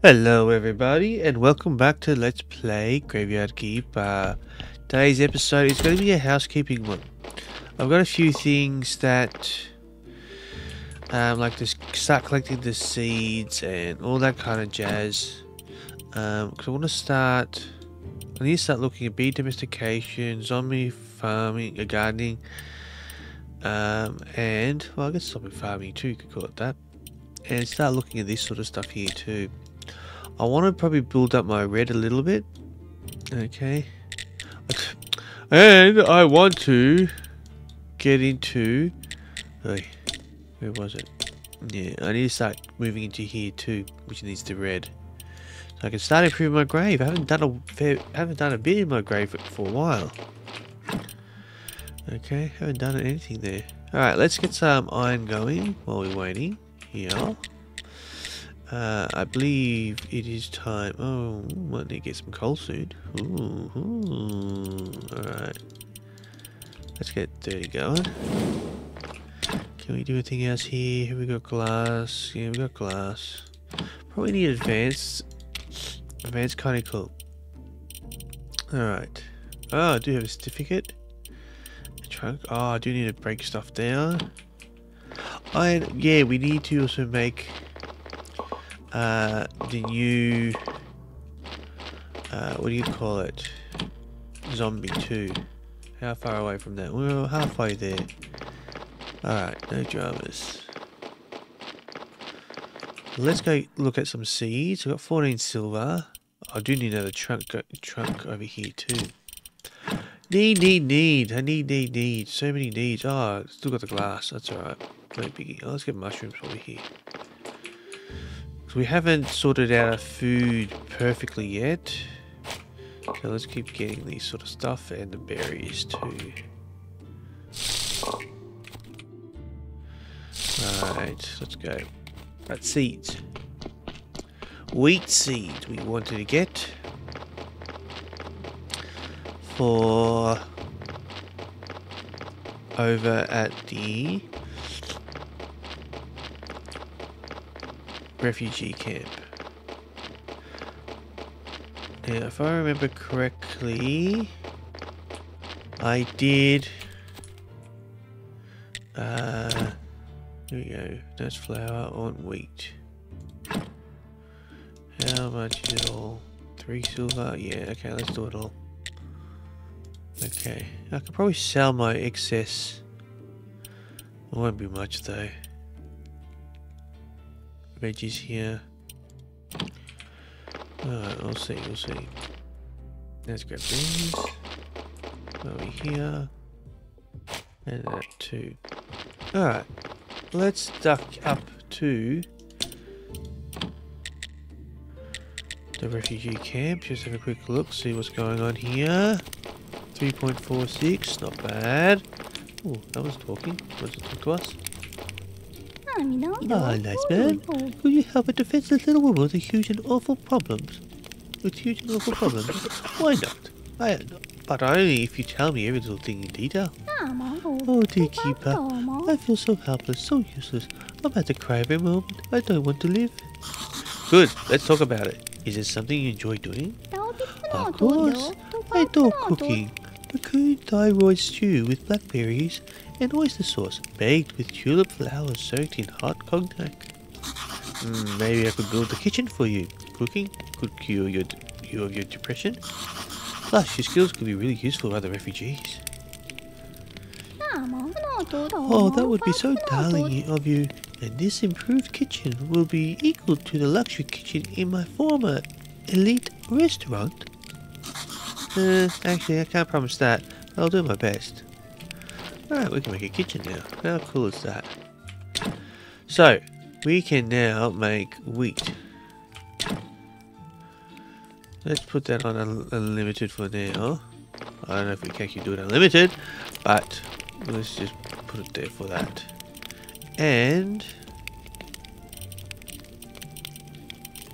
Hello everybody and welcome back to Let's Play Graveyard Keep. Uh, today's episode is going to be a housekeeping one. I've got a few things that um, like to start collecting the seeds and all that kind of jazz. Um, cause I want to start, I need to start looking at bee domestication, zombie farming, uh, gardening, um, and well I guess zombie farming too, you could call it that. And start looking at this sort of stuff here too. I want to probably build up my red a little bit. Okay. And I want to get into... Where was it? Yeah, I need to start moving into here too, which needs the red. So I can start improving my grave. I haven't done a fair, haven't done a bit in my grave for a while. Okay, haven't done anything there. Alright, let's get some iron going while we're waiting. Here. Uh, I believe it is time. Oh, I need to get some coal soon. Ooh, ooh. Alright. Let's get 30 going. Can we do anything else here? Here we got glass. Yeah, we got glass. Probably need advanced. Advanced conical. Alright. Oh, I do have a certificate. A trunk. Oh, I do need to break stuff down. And yeah, we need to also make uh, the new uh, what do you call it? Zombie 2 how far away from that? We're halfway there. Alright no dramas. Let's go look at some seeds. We've got 14 silver. I do need another trunk trunk over here too. Need need need. I need need need. So many needs. Oh still got the glass. That's alright. No biggie. Oh, let's get mushrooms over here we haven't sorted out our food perfectly yet. So let's keep getting these sort of stuff and the berries too. Right, let's go. Right, seeds. Wheat seeds we wanted to get for over at the refugee camp. Now, if I remember correctly, I did. Uh, here we go. That's flour on wheat. How much is it all? Three silver? Yeah, okay, let's do it all. Okay, I could probably sell my excess. It won't be much though veggies here. Alright, we'll see, we'll see. Let's grab these. Over here. And that too. Alright. Let's duck up to the refugee camp. Just have a quick look, see what's going on here. 3.46, not bad. Oh, that was talking. Was it talk to us? Ah, nice man. Could you help a defenseless little woman with huge and awful problems? With huge and awful problems? Why not? I but only if you tell me every little thing in detail. Oh dear keeper, I feel so helpless, so useless. I'm about to cry every moment. I don't want to live. Good, let's talk about it. Is it something you enjoy doing? Of course. I adore cooking. Raccoon thyroid stew with blackberries and oyster sauce baked with tulip flowers soaked in hot cognac. Mm, maybe I could build the kitchen for you. Cooking could cure your, your, your depression. Plus, your skills could be really useful by other refugees. Oh, that would be so darling of you. And this improved kitchen will be equal to the luxury kitchen in my former elite restaurant. Uh, actually, I can't promise that. I'll do my best. Alright, we can make a kitchen now. How cool is that? So, we can now make wheat. Let's put that on unlimited for now. I don't know if we can actually do it unlimited, but let's just put it there for that. And...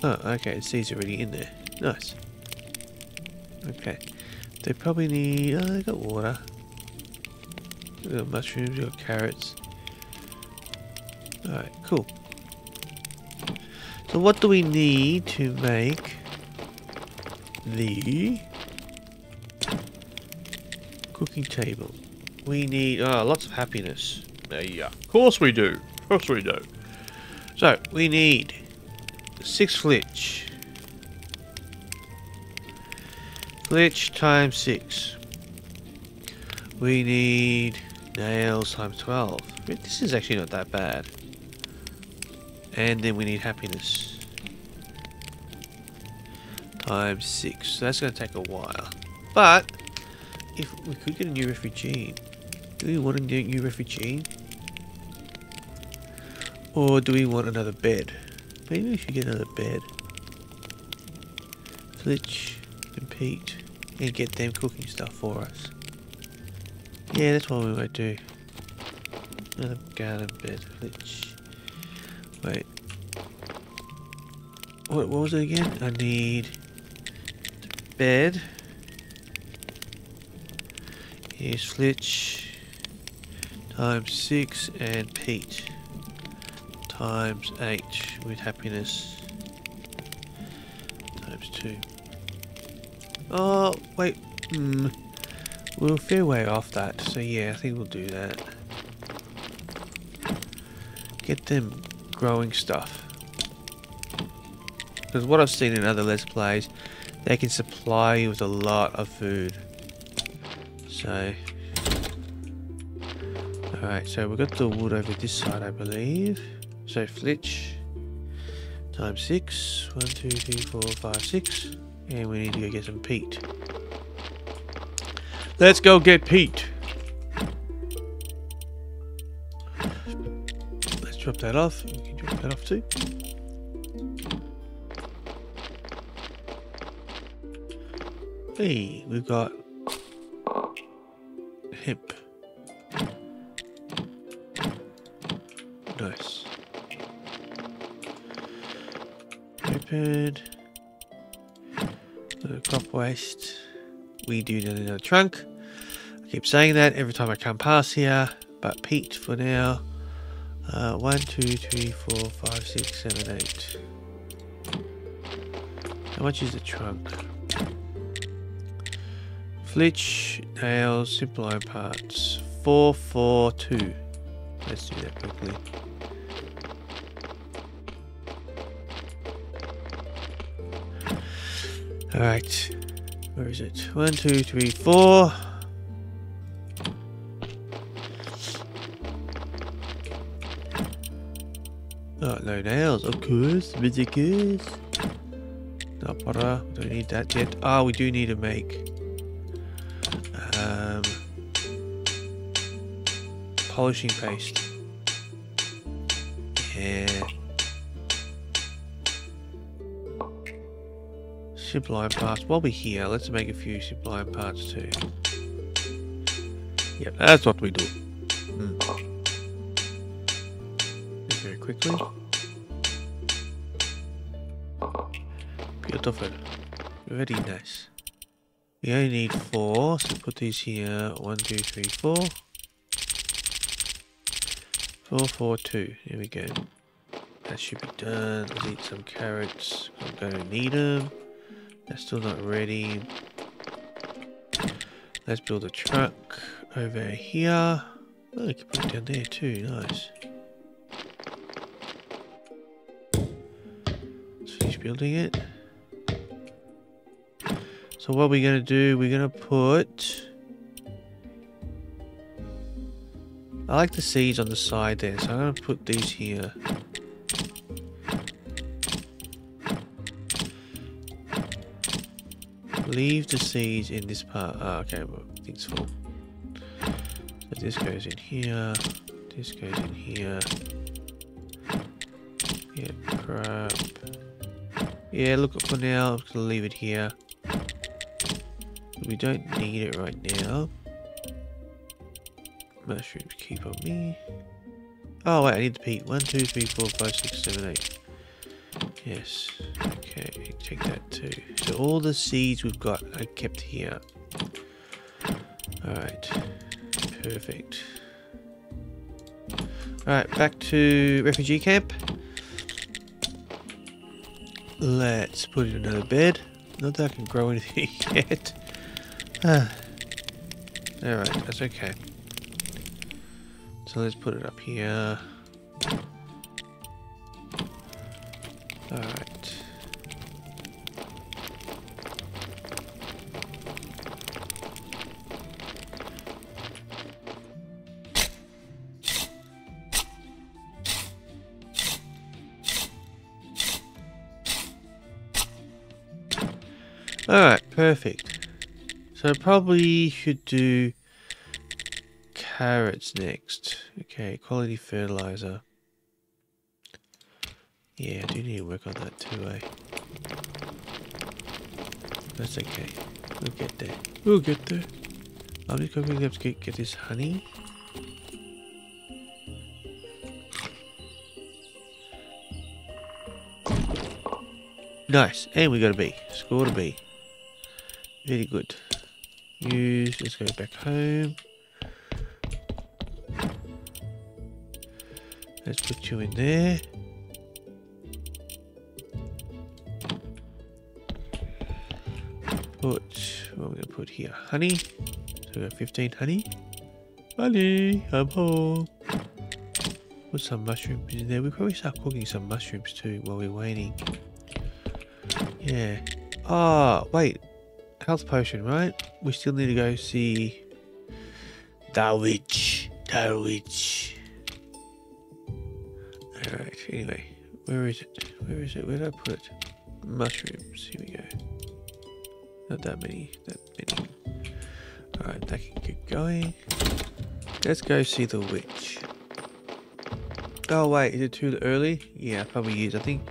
Oh, okay, seeds already in there. Nice. Okay. They probably need... Oh, they got water. We got mushrooms, we got carrots. Alright, cool. So what do we need to make the cooking table? We need oh, lots of happiness. Uh, yeah, of course we do. Of course we do. So we need six flitch. Flitch times six. We need nails times 12. This is actually not that bad. And then we need happiness. Times 6. So that's going to take a while. But, if we could get a new refugee. Do we want a new refugee? Or do we want another bed? Maybe we should get another bed. Flitch and peat. And get them cooking stuff for us. Yeah, that's what we might do. Another garden bed. Flitch. Wait. What, what was it again? I need bed. Here's Flitch. Times 6 and peat. Times 8 with happiness. Times 2. Oh, wait. Hmm. We're a way off that, so yeah, I think we'll do that. Get them growing stuff. Because what I've seen in other Let's Plays, they can supply you with a lot of food. So... Alright, so we've got the wood over this side, I believe. So flitch times 6. 1, 2, 3, 4, 5, 6. And we need to go get some peat. Let's go get peat. Let's drop that off. We can drop that off too. Hey, we've got We do need another trunk. I keep saying that every time I come past here, but peat for now. Uh, 1, 2, 3, 4, 5, 6, 7, 8. How much is the trunk? Flitch, nails, simple iron parts. 4, 4, 2. Let's do that quickly. Alright. Where is it? One, two, three, four. Oh, no nails, of course, but of course. No para, we don't need that yet. Ah, oh, we do need to make um, polishing paste. Yeah. Sublime parts. While we're here, let's make a few sublime parts too. Yep, that's what we do. Mm. Very quickly. Beautiful. Very nice. We only need four, so put these here. One, two, three, four. Four, four, two. Here we go. That should be done. I need some carrots. Going to need them. They're still not ready. Let's build a truck over here. Oh, can put it down there too, nice. Let's finish building it. So what we're going to do, we're going to put... I like the seeds on the side there, so I'm going to put these here. Leave the seeds in this part. Oh, okay, well, things full. So this goes in here. This goes in here. Yeah, crap. Yeah, look, for now, I'm gonna leave it here. We don't need it right now. Mushrooms keep on me. Oh, wait, I need the peat. One, two, three, four, five, six, seven, eight. Yes. Take that too. So all the seeds we've got are kept here. Alright. Perfect. Alright, back to refugee camp. Let's put in another bed. Not that I can grow anything yet. Ah. Alright, that's okay. So let's put it up here. Alright. Alright, perfect. So probably should do carrots next. Okay, quality fertilizer. Yeah, I do need to work on that too, eh? That's okay. We'll get there. We'll get there. I'm just going to get, get this honey. Nice. And we got a bee. Scored a bee. Very good. Use, let's go back home. Let's put you in there. Put, what we going to put here? Honey. So we got 15 honey. Honey, I'm home. Put some mushrooms in there. We probably start cooking some mushrooms too while we're waiting. Yeah. Oh, wait health potion, right? We still need to go see the witch. The witch. Alright, anyway. Where is it? Where is it? Where did I put it? Mushrooms. Here we go. Not that many. That many. Alright, that can get going. Let's go see the witch. Oh wait, is it too early? Yeah, probably is. I think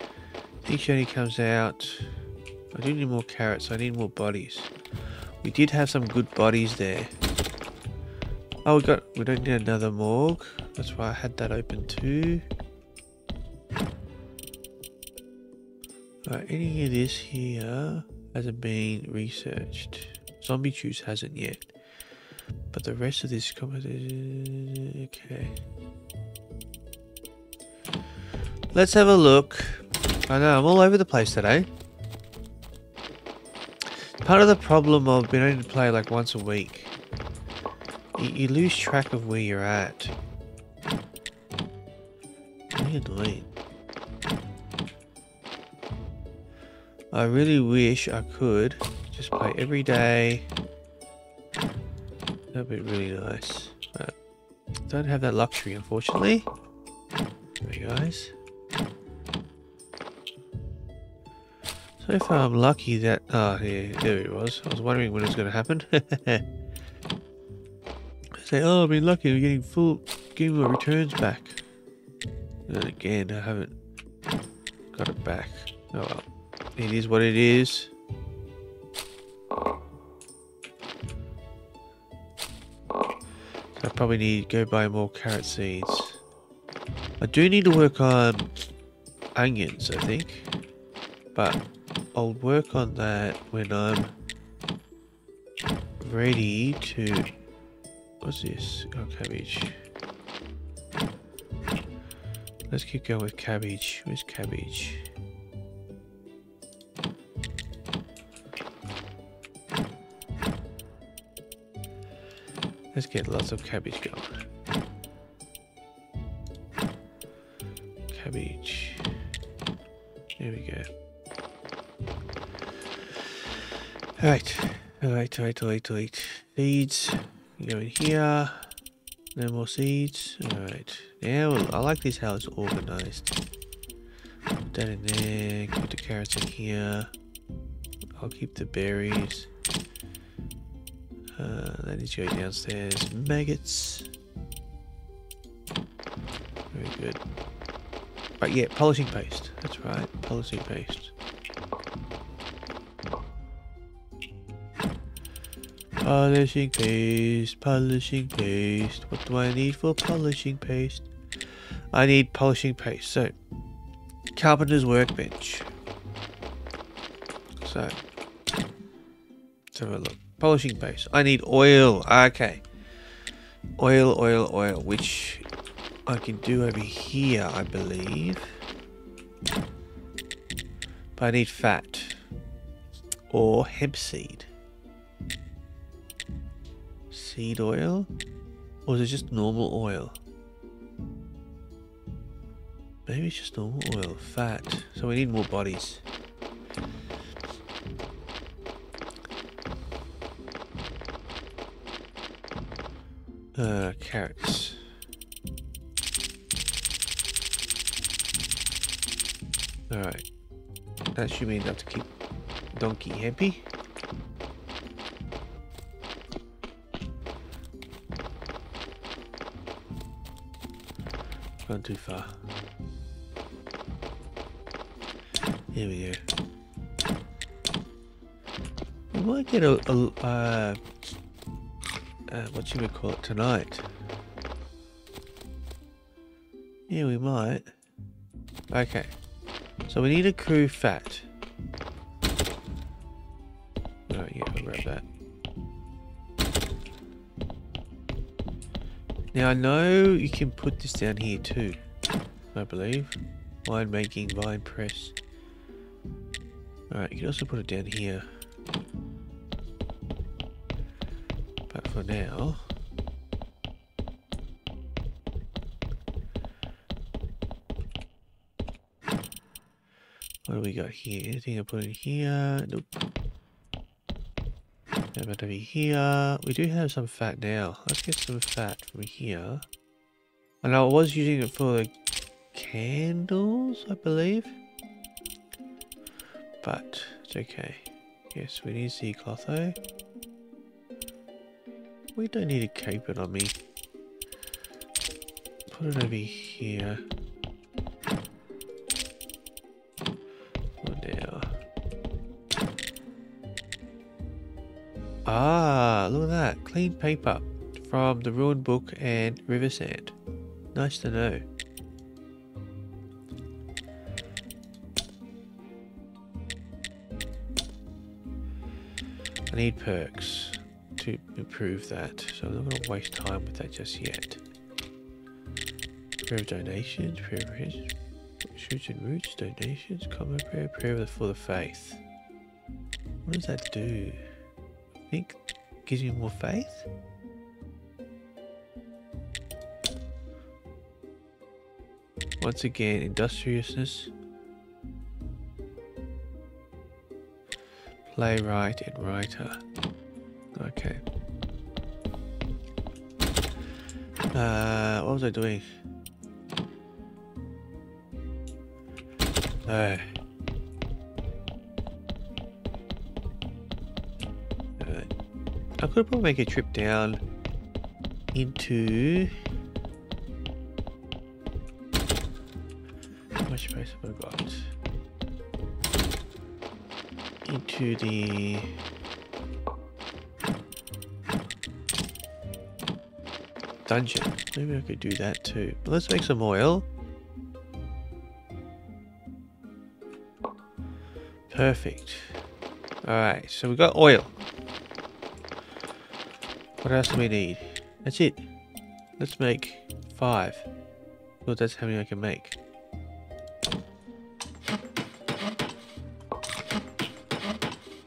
I think she only comes out I do need more carrots. I need more bodies. We did have some good bodies there. Oh, we got. We don't need another morgue. That's why I had that open too. Right, any of this here hasn't been researched. Zombie juice hasn't yet. But the rest of this okay. Let's have a look. I know I'm all over the place today part of the problem of being able to play like once a week. You, you lose track of where you're at. Annoying. I really wish I could just play every day. That'd be really nice. But don't have that luxury, unfortunately. There guys. So far I'm lucky that... Uh, oh, yeah, there it was. I was wondering when it was going to happen. Say, oh, I've been lucky. we're getting full... Getting my returns back. And again, I haven't got it back. Oh well. It is what it is. So I probably need to go buy more carrot seeds. I do need to work on onions, I think. But I'll work on that when I'm ready to... What's this? Oh, cabbage. Let's keep going with cabbage. Where's cabbage? Let's get lots of cabbage going. Alright, alright, alright, alright, alright. Seeds, go in here. No more seeds. Alright. Now, I like this how it's organized. Put that in there, put the carrots in here. I'll keep the berries. Uh, that needs to go downstairs. Maggots. Very good. Right, yeah, polishing paste. That's right, polishing paste. Polishing paste, polishing paste. What do I need for polishing paste? I need polishing paste. So, carpenter's workbench. So, let's have a look. Polishing paste. I need oil. Okay. Oil, oil, oil, which I can do over here, I believe. But I need fat. Or hemp seed. Seed oil? Or is it just normal oil? Maybe it's just normal oil. Fat. So we need more bodies. Uh, carrots. Alright. That should be enough to keep Donkey happy. Too far. Here we go. We might get a, a uh, uh, what you would call it tonight. Yeah, we might. Okay. So we need a crew fat. Oh yeah, I'll grab that. Now I know you can put this down here too. I believe. Wine making, vine press. Alright, you can also put it down here. But for now... What do we got here? Anything I put in here? Nope. Over here? We do have some fat now. Let's get some fat from here. And I was using it for the candles, I believe. But it's okay. Yes, we need sea cloth though. We don't need to keep it on me. Put it over here. Ah, look at that. Clean paper from the ruined book and river sand. Nice to know. I need perks to improve that, so I'm not going to waste time with that just yet. Prayer of donations, prayer of shoots and roots, donations, common prayer, prayer for the faith. What does that do? Think gives you more faith? Once again, industriousness. Playwright and writer. Okay. Uh, what was I doing? Uh, I could probably make a trip down into how much space have I got? Into the dungeon. Maybe I could do that too. But let's make some oil. Perfect. Alright, so we've got oil. What else do we need? That's it. Let's make five. Well, that's how many I can make.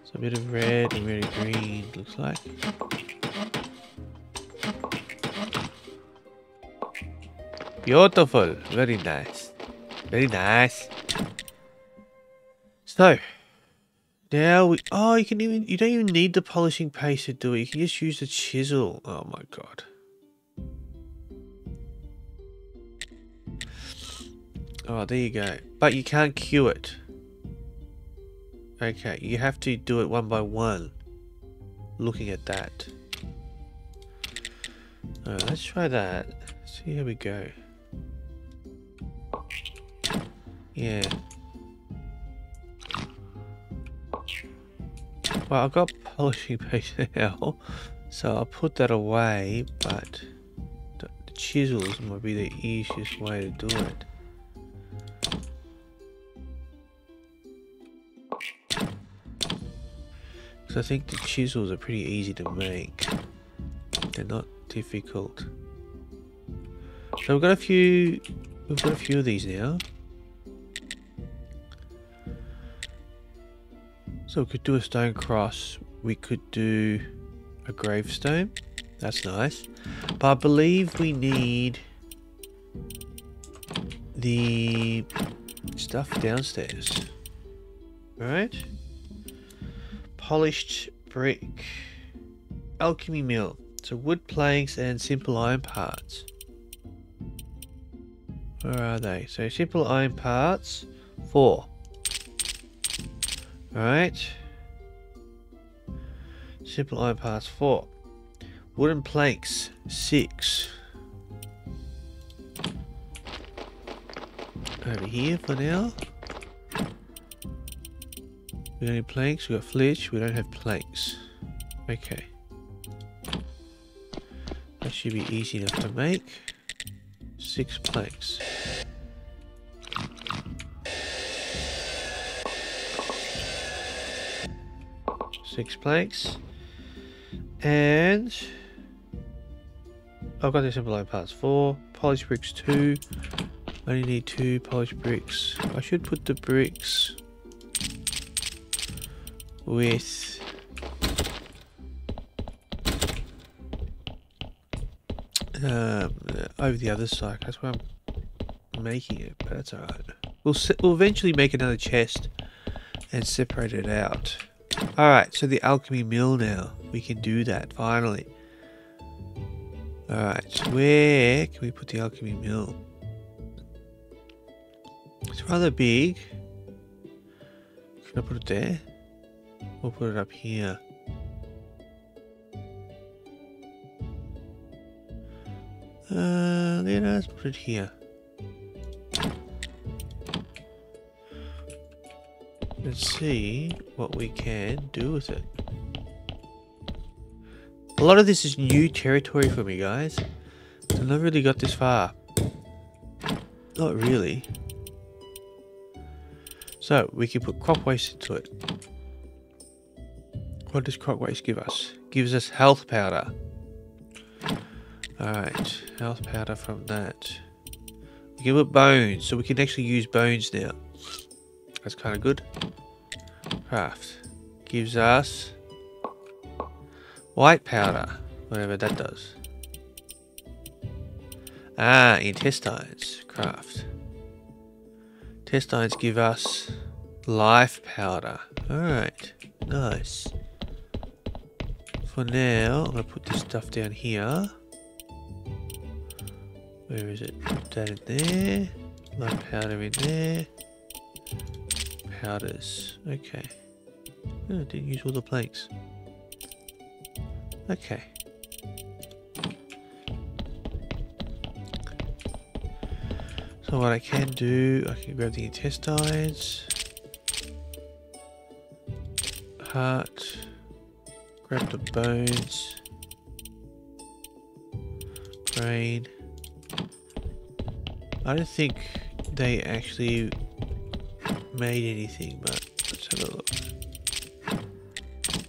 So a bit of red and and green, looks like. Beautiful. Very nice. Very nice. So, now we, oh, you can even, you don't even need the polishing paste to do it. You can just use the chisel. Oh my god. Oh, there you go. But you can't queue it. Okay, you have to do it one by one. Looking at that. Let's try that. See how we go. Yeah. Well, I've got polishing paste now, so I'll put that away, but the, the chisels might be the easiest way to do it. Because I think the chisels are pretty easy to make. They're not difficult. So we've got a few, we've got a few of these now. So we could do a stone cross. We could do a gravestone. That's nice. But I believe we need the stuff downstairs. Right? Polished brick. Alchemy mill. So wood planks and simple iron parts. Where are they? So simple iron parts, four. Alright. Simple parts, four. Wooden planks, six. Over here for now. We any planks? We got flitch. We don't have planks. Okay. That should be easy enough to make. Six planks. Six planks. And I've got the simple iron parts. Four. Polished bricks two. I only need two polished bricks. I should put the bricks with um, over the other side. That's where I'm making it, but that's alright. We'll we'll eventually make another chest and separate it out. Alright, so the alchemy mill now. We can do that, finally. Alright, so where can we put the alchemy mill? It's rather big. Can I put it there? We'll put it up here. Uh, let's put it here. Let's see what we can do with it. A lot of this is new territory for me, guys. I've never really got this far. Not really. So, we can put crop waste into it. What does crop waste give us? Gives us health powder. Alright, health powder from that. We can put bones, so we can actually use bones now. That's kind of good. Craft. Gives us white powder, whatever that does. Ah, intestines. Craft. Intestines give us life powder. Alright, nice. For now, I'm going to put this stuff down here. Where is it? Put that in there. My powder in there. Powders. Okay. Oh, didn't use all the plates. Okay. So what I can do, I can grab the intestines. Heart. Grab the bones. Brain. I don't think they actually made anything, but let's have a look.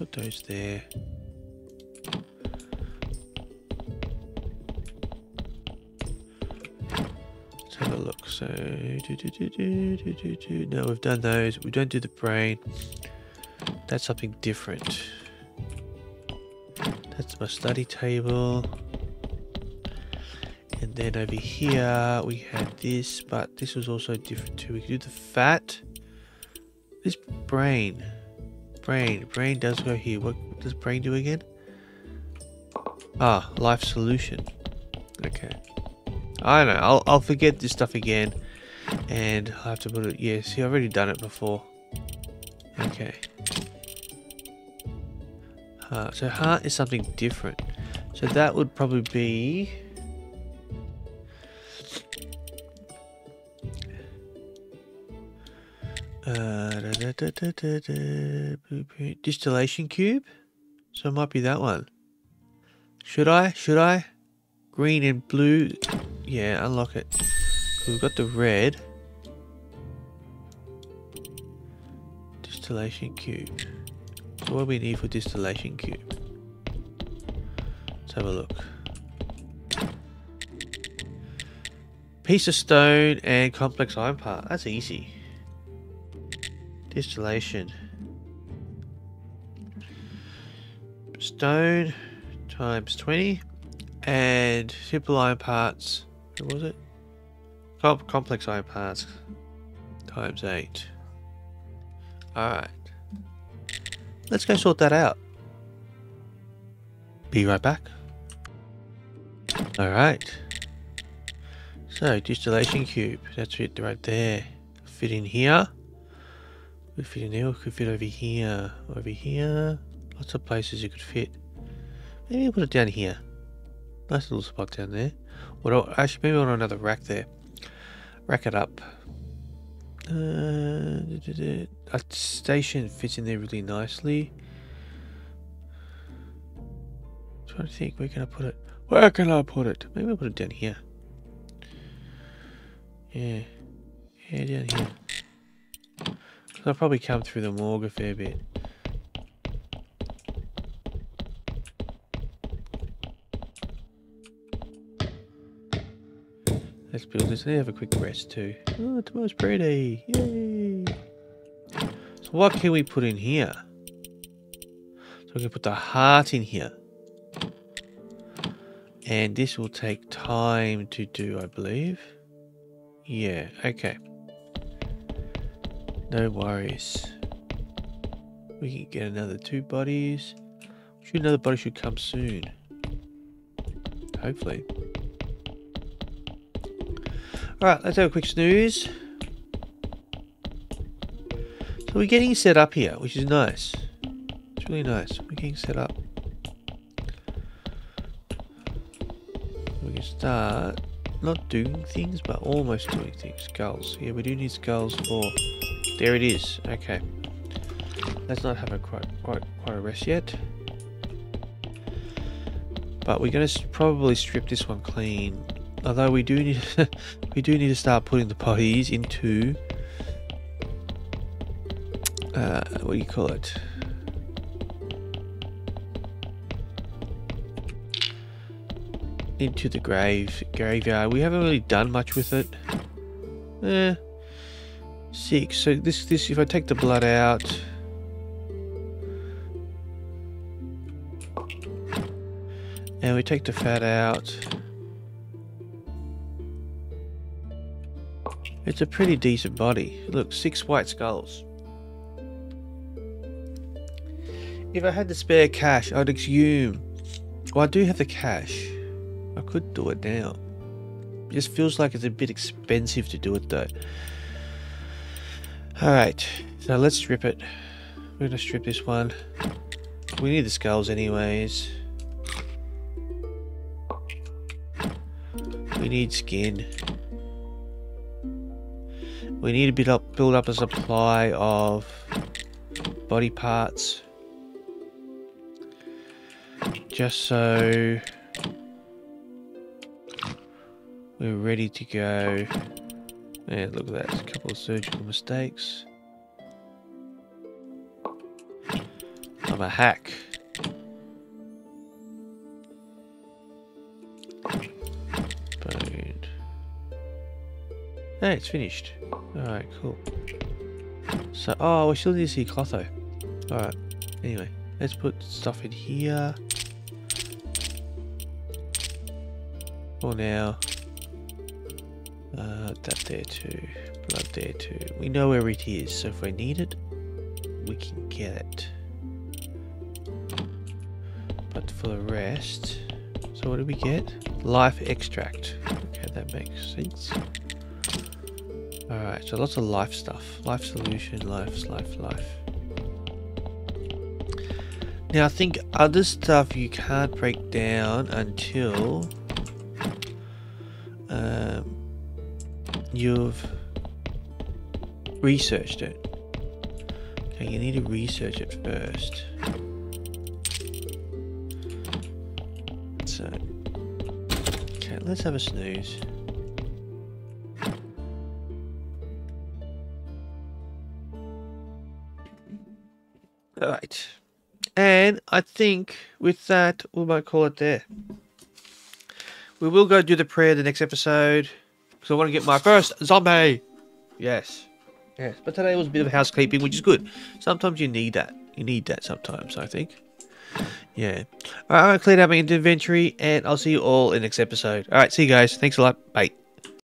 Put those there. Let's have a look. So, do, do, do, do, do, do, do. no, we've done those. We don't do the brain. That's something different. That's my study table. And then over here we had this, but this was also different too. We could do the fat. This brain. Brain. Brain does go here. What does brain do again? Ah, life solution. Okay. I know. I'll, I'll forget this stuff again. And i have to put it... Yeah, see, I've already done it before. Okay. Heart. So heart is something different. So that would probably be... da, da, da, distillation cube. So it might be that one. Should I? Should I? Green and blue. Yeah, unlock it. We've got the red. Distillation cube. What do we need for distillation cube? Let's have a look. Piece of stone and complex iron part. That's easy. Distillation. stone times 20 and simple iron parts. What was it? Com complex iron parts times 8. Alright. Let's go sort that out. Be right back. Alright. So, distillation cube. That's it right there. Fit in here. Could fit in there, could fit over here. Over here. Lots of places you could fit. Maybe put it down here. Nice little spot down there. Or actually, maybe on another rack there. Rack it up. Uh, a station fits in there really nicely. I'm trying to think, where can I put it? Where can I put it? Maybe I'll put it down here. Yeah. Yeah, down here. I'll probably come through the morgue a fair bit. Let's build this. Let's have a quick rest too. Oh, tomorrow's pretty. Yay! So what can we put in here? So we can put the heart in here. And this will take time to do, I believe. Yeah, okay. No worries. We can get another two bodies. Should another body should come soon. Hopefully. Alright, let's have a quick snooze. So we're getting set up here, which is nice. It's really nice. We're getting set up. We can start not doing things, but almost doing things. Skulls. Yeah, we do need skulls for... There it is. Okay. Let's not have a quite, quite, quite a rest yet. But we're going to probably strip this one clean Although we do need we do need to start putting the bodies into uh, what do you call it? Into the grave graveyard. We haven't really done much with it. Eh, six. So this this if I take the blood out. And we take the fat out. It's a pretty decent body. Look, six white skulls. If I had the spare cash, I'd assume... Well, I do have the cash. I could do it now. It just feels like it's a bit expensive to do it though. Alright, so let's strip it. We're gonna strip this one. We need the skulls anyways. We need skin. We need to build up, build up a supply of body parts. Just so we're ready to go. Yeah, look at that, a couple of surgical mistakes. I'm a hack. Bone. Hey, it's finished. Alright, cool. So, oh, we still need to see Clotho. Alright, anyway, let's put stuff in here. For now. Uh, that there too. Blood there too. We know where it is, so if we need it, we can get it. But for the rest... So what do we get? Life extract. Okay, that makes sense. Alright, so lots of life stuff. Life solution, life, life, life. Now I think other stuff you can't break down until um, you've researched it. Okay, you need to research it first. So, okay, let's have a snooze. All right. And I think with that, we might call it there. We will go do the prayer the next episode. Because I want to get my first zombie. Yes. Yes. But today was a bit of housekeeping, which is good. Sometimes you need that. You need that sometimes, I think. Yeah. Alright, I'm gonna clean out my inventory and I'll see you all in the next episode. Alright, see you guys. Thanks a lot. Bye.